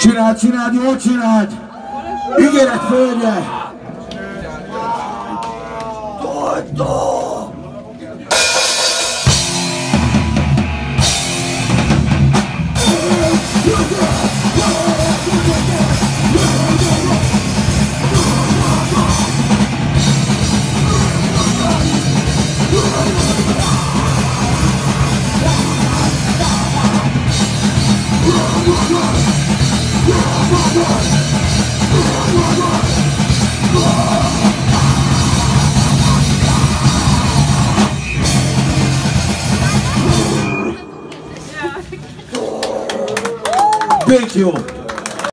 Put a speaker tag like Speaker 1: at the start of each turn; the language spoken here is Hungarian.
Speaker 1: Csináld, csináld, jól csináld! Ígéret földje! Thank you.